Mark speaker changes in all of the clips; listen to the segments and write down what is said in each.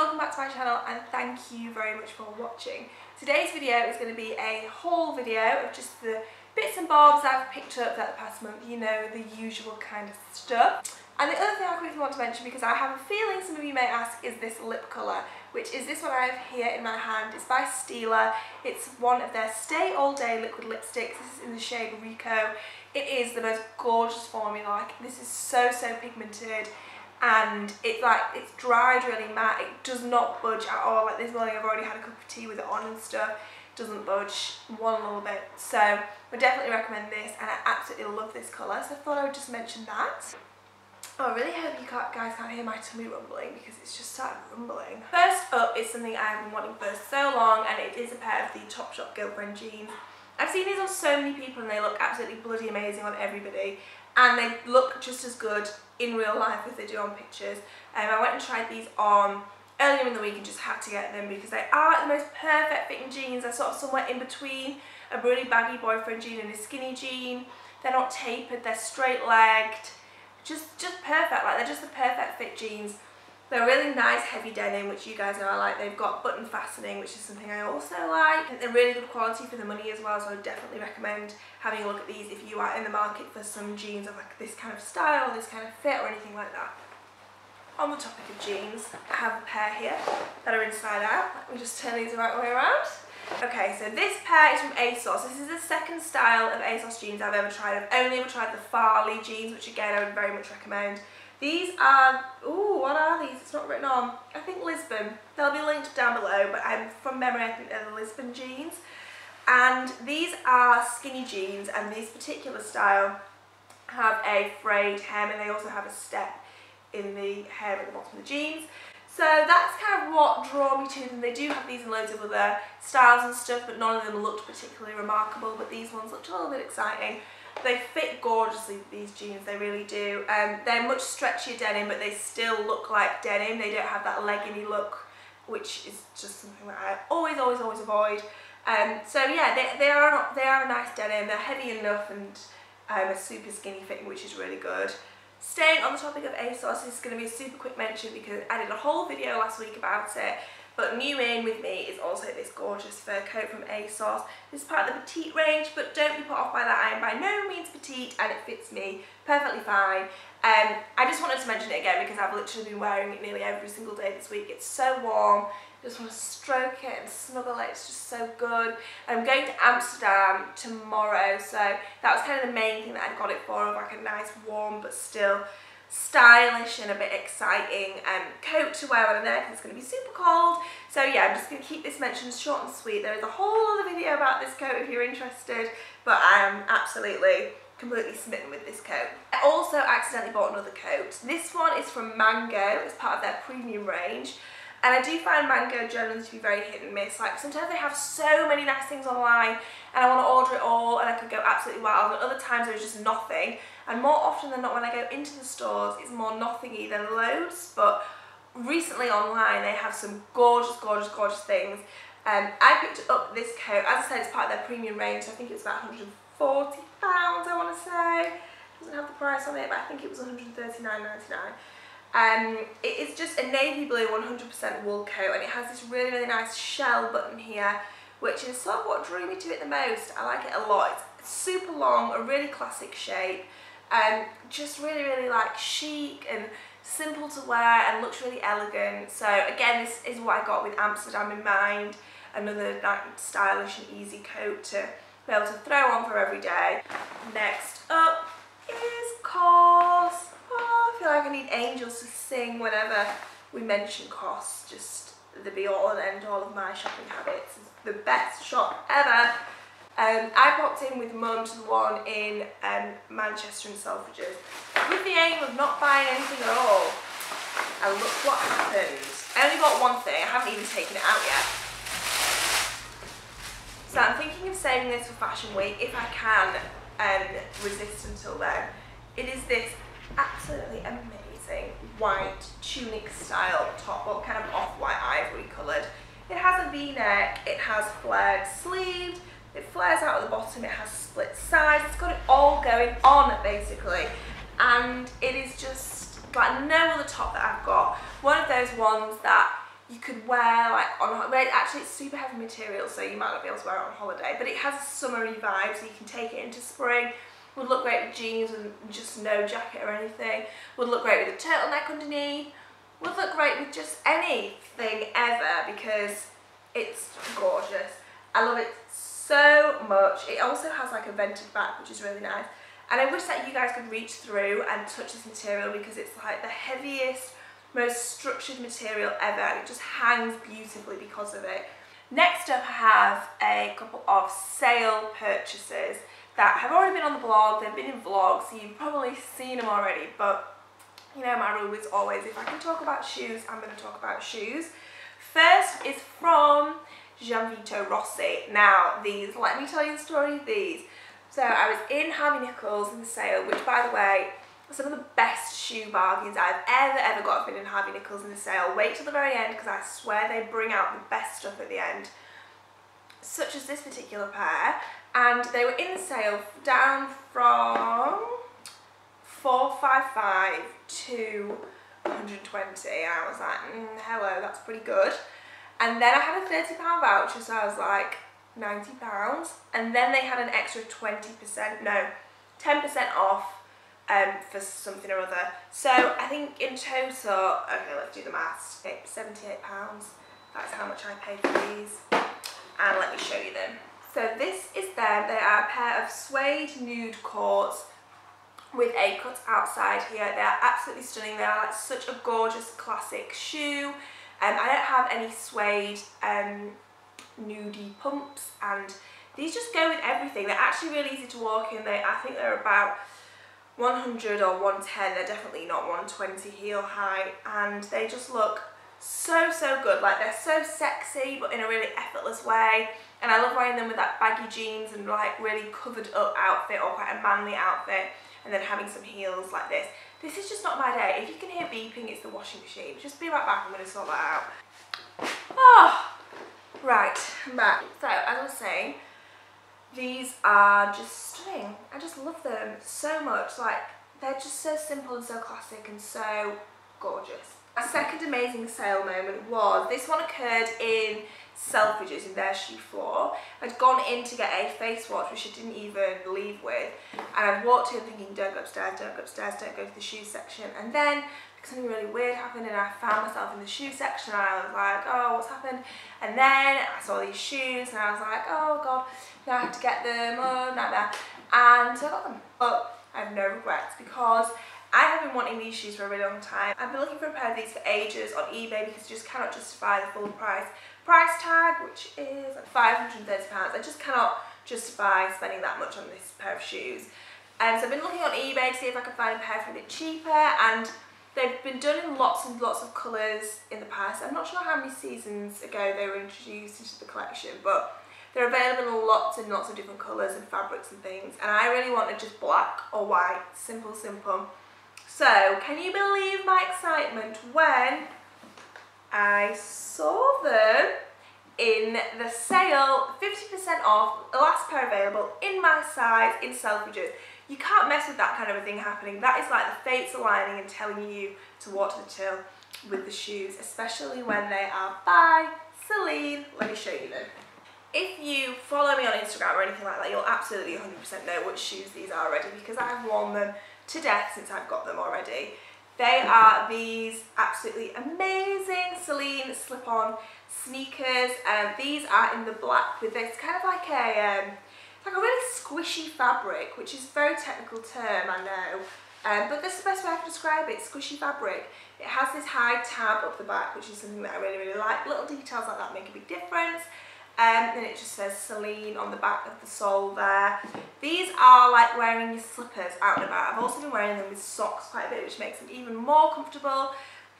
Speaker 1: welcome back to my channel and thank you very much for watching. Today's video is going to be a haul video of just the bits and bobs I've picked up that the past month, you know, the usual kind of stuff. And the other thing I quickly want to mention, because I have a feeling some of you may ask, is this lip colour, which is this one I have here in my hand. It's by Stila. It's one of their Stay All Day liquid lipsticks. This is in the shade Rico. It is the most gorgeous formula. Like, this is so, so pigmented and it's like it's dried really matte. It does not budge at all. Like this morning I've already had a cup of tea with it on and stuff. Doesn't budge one little bit. So I definitely recommend this and I absolutely love this colour. So I thought I would just mention that. Oh, I really hope you guys can't hear my tummy rumbling because it's just started rumbling. First up is something I've been wanting for so long and it is a pair of the Topshop Girlfriend jeans. I've seen these on so many people and they look absolutely bloody amazing on everybody and they look just as good in real life as they do on pictures. Um, I went and tried these on earlier in the week and just had to get them because they are the most perfect fitting jeans. They're sort of somewhere in between a really baggy boyfriend jean and a skinny jean. They're not tapered, they're straight legged. Just, just perfect, like they're just the perfect fit jeans. They're really nice heavy denim, which you guys know I like. They've got button fastening, which is something I also like. They're really good quality for the money as well, so I definitely recommend having a look at these if you are in the market for some jeans of like this kind of style, this kind of fit, or anything like that. On the topic of jeans, I have a pair here that are inside out. Let me just turn these the right way around. Okay, so this pair is from ASOS. This is the second style of ASOS jeans I've ever tried. I've only ever tried the Farleigh jeans, which again I would very much recommend. These are, ooh, what are these? It's not written on. I think Lisbon. They'll be linked down below, but I'm from memory, I think they're the Lisbon jeans. And these are skinny jeans, and this particular style have a frayed hem, and they also have a step in the hem at the bottom of the jeans. So that's kind of what drew me to them. They do have these in loads of other styles and stuff, but none of them looked particularly remarkable, but these ones looked a little bit exciting. They fit gorgeously, these jeans, they really do. Um, they're much stretchier denim, but they still look like denim. They don't have that legginy look, which is just something that I always, always, always avoid. Um, so yeah, they, they, are not, they are a nice denim. They're heavy enough and um, a super skinny fitting, which is really good. Staying on the topic of ASOS, this is going to be a super quick mention because I did a whole video last week about it. But new in with me is also this gorgeous fur coat from ASOS. This is part of the petite range, but don't be put off by that. I am by no means petite and it fits me perfectly fine. Um, I just wanted to mention it again because I've literally been wearing it nearly every single day this week. It's so warm. I just want to stroke it and snuggle it. It's just so good. I'm going to Amsterdam tomorrow, so that was kind of the main thing that I got it for, like a nice warm but still stylish and a bit exciting um, coat to wear I'm there because it's going to be super cold. So yeah, I'm just going to keep this mention short and sweet. There is a whole other video about this coat if you're interested, but I am absolutely completely smitten with this coat. I also accidentally bought another coat. This one is from Mango, it's part of their premium range. And I do find Mango generally to be very hit and miss. Like sometimes they have so many nice things online and I want to order it all and I could go absolutely wild. And other times there's just nothing. And more often than not when I go into the stores, it's more nothingy than loads. But recently online they have some gorgeous, gorgeous, gorgeous things. Um, I picked up this coat, as I said, it's part of their premium range. So I think it's about 140 pounds, I want to say. It doesn't have the price on it, but I think it was 139.99. Um, it is just a navy blue 100% wool coat and it has this really, really nice shell button here, which is sort of what drew me to it the most. I like it a lot. It's super long, a really classic shape, um, just really, really like chic and simple to wear and looks really elegant. So again, this is what I got with Amsterdam in mind. Another like, stylish and easy coat to be able to throw on for every day. Next up is like I need angels to sing whenever we mention COS, just the be all and end all of my shopping habits. It's the best shop ever. Um, I popped in with mum to the one in um, Manchester and Selfridges with the aim of not buying anything at all. And look what happened. I only got one thing, I haven't even taken it out yet. So I'm thinking of saving this for Fashion Week if I can um, resist until then. It is this absolutely amazing white tunic style top, well kind of off-white ivory coloured. It has a v-neck, it has flared sleeves, it flares out at the bottom, it has split sides, it's got it all going on basically. And it is just like no other top that I've got. One of those ones that you could wear like on well, actually it's super heavy material so you might not be able to wear it on holiday but it has a summery vibe so you can take it into spring would look great with jeans and just no jacket or anything would look great with a turtleneck underneath would look great with just anything ever because it's gorgeous. I love it so much. It also has like a vented back which is really nice. And I wish that you guys could reach through and touch this material because it's like the heaviest most structured material ever and it just hangs beautifully because of it. Next up I have a couple of sale purchases that have already been on the blog, they've been in vlogs, so you've probably seen them already, but you know my rule is always if I can talk about shoes, I'm going to talk about shoes. First is from Gianvito Rossi. Now these, let me tell you the story of these. So I was in Harvey Nichols in the sale, which by the way, some of the best shoe bargains I've ever, ever got have been in Harvey Nichols in the sale. Wait till the very end because I swear they bring out the best stuff at the end. Such as this particular pair. And they were in sale down from 455 to 120 and I was like, mm, hello, that's pretty good. And then I had a £30 voucher, so I was like, £90. And then they had an extra 20%, no, 10% off um, for something or other. So I think in total, okay, let's do the maths. It's £78. That's how much I paid for these. And let me show you them. So this is. They are a pair of suede nude courts with a cut outside here. They are absolutely stunning. They are like such a gorgeous classic shoe. Um, I don't have any suede um, nudie pumps and these just go with everything. They're actually really easy to walk in. They, I think they're about 100 or 110 they're definitely not 120 heel height and they just look so so good. Like they're so sexy but in a really effortless way. And I love wearing them with that baggy jeans and like really covered up outfit or quite a manly outfit and then having some heels like this. This is just not my day. If you can hear beeping it's the washing machine. Just be right back. I'm going to sort that out. Oh right I'm back. So as I was saying these are just stunning. I just love them so much. Like, they're just so simple and so classic and so gorgeous. A second amazing sale moment was, this one occurred in Selfridges in their shoe floor. I'd gone in to get a face wash which I didn't even leave with and I'd walked in thinking don't go upstairs, don't go upstairs, don't go to the shoe section. And then something really weird happened and I found myself in the shoe section and I was like oh what's happened? And then I saw these shoes and I was like oh god now I have to get them oh nightmare and so I got them. But I have no regrets because I have been wanting these shoes for a really long time. I've been looking for a pair of these for ages on eBay because you just cannot justify the full price price tag which is £530. I just cannot justify spending that much on this pair of shoes. And um, so I've been looking on eBay to see if I can find a pair for a bit cheaper and They've been done in lots and lots of colours in the past. I'm not sure how many seasons ago they were introduced into the collection, but they're available in lots and lots of different colours and fabrics and things. And I really wanted just black or white, simple, simple. So, can you believe my excitement when I saw them in the sale, 50% off, the last pair available, in my size, in Selfridges. You can't mess with that kind of a thing happening. That is like the fates aligning and telling you to watch the till with the shoes, especially when they are by Celine. Let me show you them. If you follow me on Instagram or anything like that, you'll absolutely 100% know which shoes these are already because I've worn them to death since I've got them already. They are these absolutely amazing Celine slip-on sneakers. Um, these are in the black with this kind of like a um, like a really squishy fabric, which is a very technical term, I know. Um, but that's the best way I can describe it, squishy fabric. It has this high tab up the back, which is something that I really, really like. Little details like that make a big difference. Um, then it just says Celine on the back of the sole there. These are like wearing your slippers out and about. I've also been wearing them with socks quite a bit, which makes them even more comfortable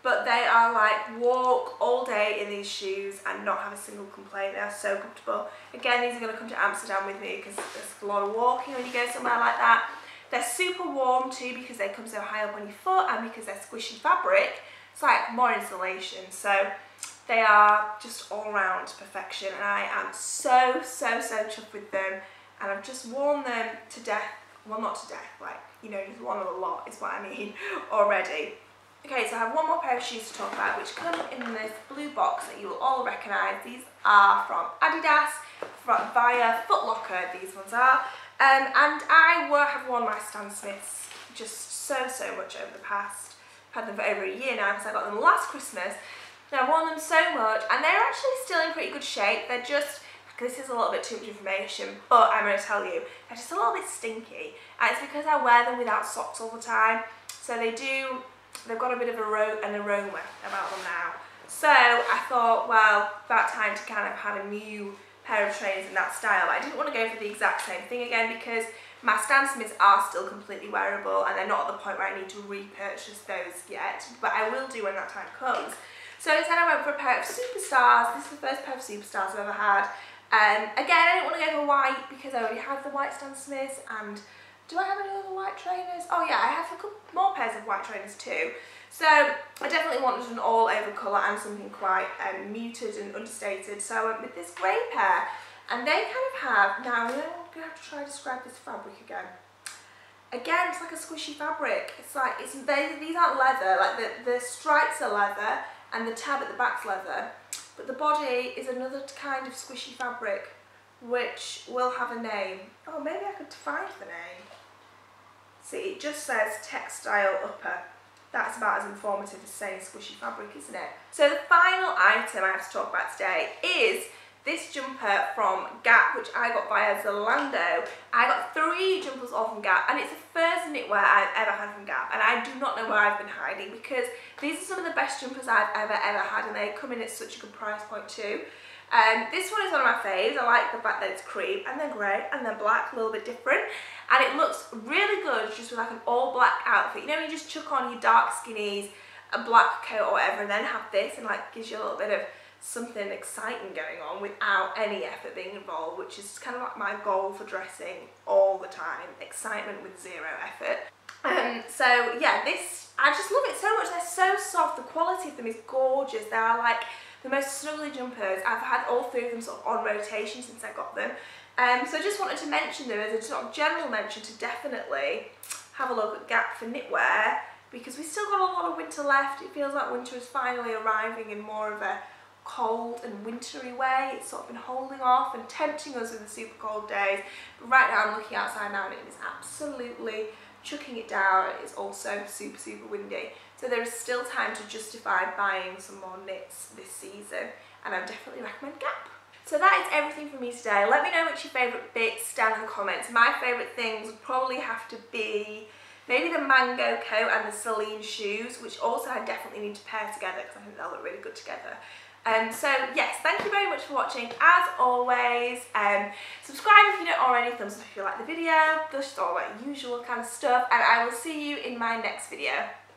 Speaker 1: but they are like walk all day in these shoes and not have a single complaint. They are so comfortable. Again, these are going to come to Amsterdam with me because there's a lot of walking when you go somewhere like that. They're super warm too because they come so high up on your foot and because they're squishy fabric. It's like more insulation. So they are just all round perfection and I am so, so, so chuffed with them. And I've just worn them to death. Well, not to death, like, you know, just one of a lot is what I mean already. Okay, so I have one more pair of shoes to talk about, which come in this blue box that you will all recognise. These are from Adidas, from, via Foot Locker, these ones are. Um, and I were, have worn my Stan Smiths just so, so much over the past. I've had them for over a year now because I got them last Christmas. I've worn them so much and they're actually still in pretty good shape. They're just, this is a little bit too much information, but I'm going to tell you, they're just a little bit stinky. And it's because I wear them without socks all the time. So they do they've got a bit of a an aroma about them now. So I thought, well, about time to kind of have a new pair of trainers in that style. I didn't want to go for the exact same thing again because my Stan Smiths are still completely wearable and they're not at the point where I need to repurchase those yet, but I will do when that time comes. So instead I went for a pair of Superstars. This is the first pair of Superstars I've ever had. Um, again, I didn't want to go for white because I already have the white Stan Smiths and do I have any other white trainers? Oh yeah, I have a couple more pairs of white trainers too. So I definitely wanted an all over colour and something quite um, muted and understated. So I went with this grey pair and they kind of have, now I'm going to have to try to describe this fabric again. Again, it's like a squishy fabric. It's like, it's they, these aren't leather, like the, the stripes are leather and the tab at the back's leather. But the body is another kind of squishy fabric which will have a name. Oh, maybe I could find the name. See, it just says textile upper. That's about as informative as saying squishy fabric, isn't it? So the final item I have to talk about today is this jumper from Gap, which I got via Zalando. I got three jumpers all from Gap, and it's the first knitwear I've ever had from Gap, and I do not know where I've been hiding because these are some of the best jumpers I've ever, ever had, and they come in at such a good price point too. Um, this one is one of my faves. I like the fact that it's cream and then grey and then black, a little bit different. And it looks really good just with like an all black outfit. You know, you just chuck on your dark skinnies, a black coat or whatever, and then have this and like gives you a little bit of something exciting going on without any effort being involved, which is kind of like my goal for dressing all the time. Excitement with zero effort. Um, so yeah, this, I just love it so much. They're so soft. The quality of them is gorgeous. They are like the most snuggly jumpers. I've had all three of them sort of on rotation since I got them. Um, so I just wanted to mention them as a sort of general mention to definitely have a look at Gap for knitwear because we've still got a lot of winter left. It feels like winter is finally arriving in more of a cold and wintry way. It's sort of been holding off and tempting us with the super cold days. But right now I'm looking outside now and it is absolutely chucking it down. It's also super, super windy. So there is still time to justify buying some more knits this season and I definitely recommend Gap. So that is everything from me today. Let me know which your favourite bits down in the comments. My favourite things would probably have to be maybe the mango coat and the Celine shoes, which also I definitely need to pair together because I think they'll look really good together. Um, so yes, thank you very much for watching as always. Um, subscribe if you don't already, thumbs up if you like the video, just all that usual kind of stuff, and I will see you in my next video.